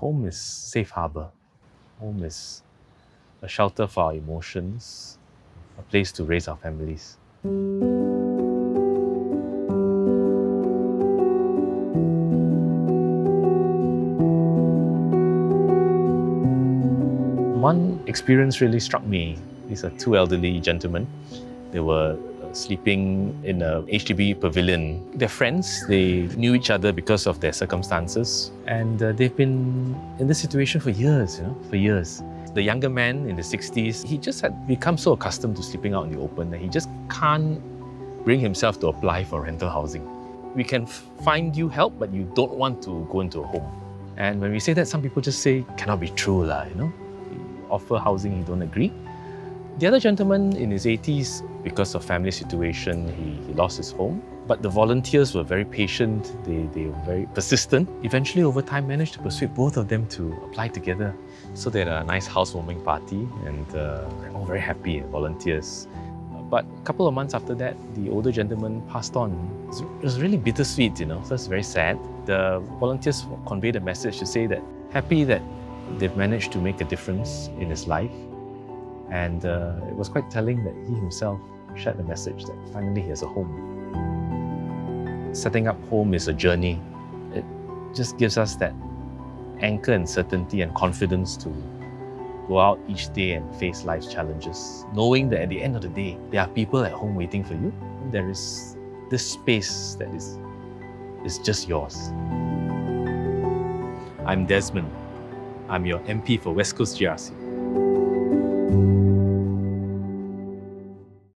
home is safe harbor. Home is a shelter for our emotions, a place to raise our families. One experience really struck me. These are two elderly gentlemen. They were sleeping in a HDB pavilion. They're friends. They knew each other because of their circumstances, and uh, they've been in this situation for years. You know, for years. The younger man in the 60s, he just had become so accustomed to sleeping out in the open that he just can't bring himself to apply for rental housing. We can find you help, but you don't want to go into a home. And when we say that, some people just say, cannot be true, lah, you know? offer housing, he don't agree. The other gentleman in his 80s, because of family situation, he, he lost his home. But the volunteers were very patient, they, they were very persistent. Eventually, over time, managed to persuade both of them to apply together. So they had a nice housewarming party and uh, all very happy, volunteers. But a couple of months after that, the older gentleman passed on. It was really bittersweet, you know, so it's very sad. The volunteers conveyed a message to say that happy that they've managed to make a difference in his life. And uh, it was quite telling that he himself shared the message that finally he has a home. Setting up home is a journey. It just gives us that anchor and certainty and confidence to go out each day and face life's challenges, knowing that at the end of the day, there are people at home waiting for you. There is this space that is, is just yours. I'm Desmond. I'm your MP for West Coast GRC.